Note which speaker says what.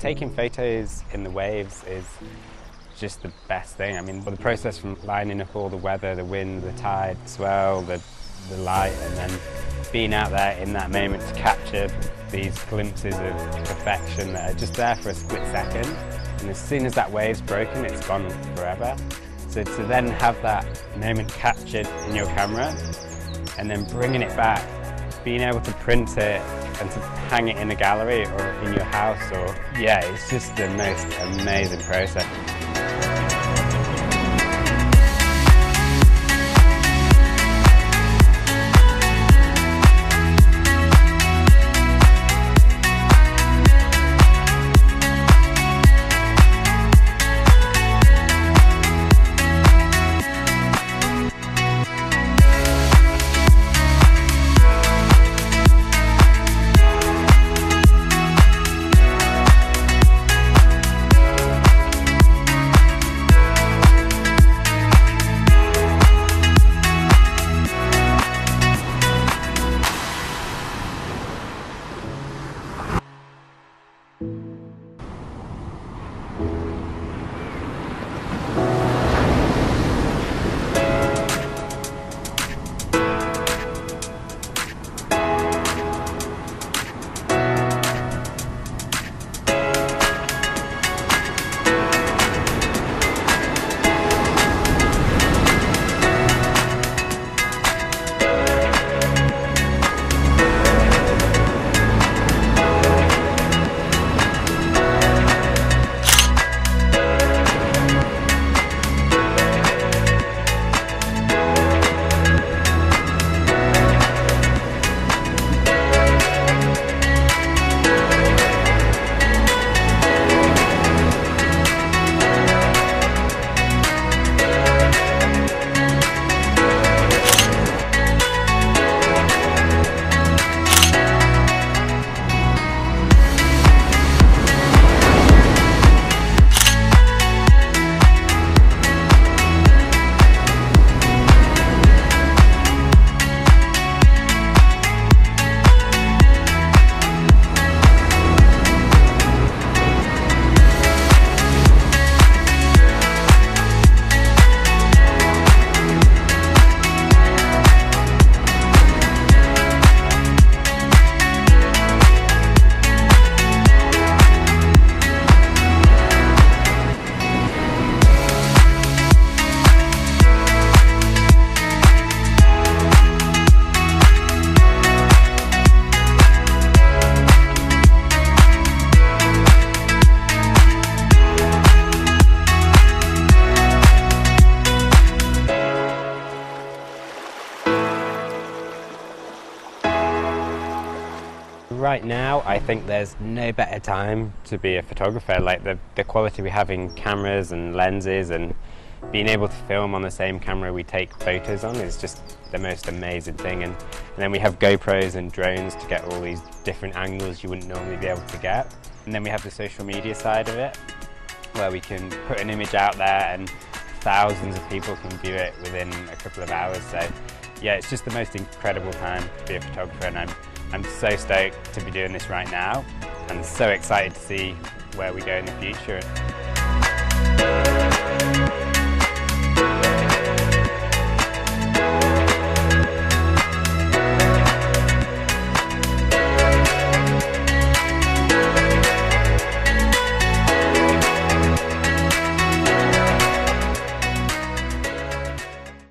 Speaker 1: taking photos in the waves is just the best thing. I mean, the process from lining up all the weather, the wind, the tide, swell, the, the light, and then being out there in that moment to capture these glimpses of perfection that are just there for a split second. And as soon as that wave's broken, it's gone forever. So to then have that moment captured in your camera and then bringing it back, being able to print it and to hang it in a gallery or in your house or, yeah, it's just the most amazing process. Right now, I think there's no better time to be a photographer. Like the, the quality we have in cameras and lenses and being able to film on the same camera we take photos on is just the most amazing thing. And, and then we have GoPros and drones to get all these different angles you wouldn't normally be able to get. And then we have the social media side of it, where we can put an image out there and thousands of people can view it within a couple of hours. So yeah, it's just the most incredible time to be a photographer and I'm, I'm so stoked to be doing this right now and so excited to see where we go in the future.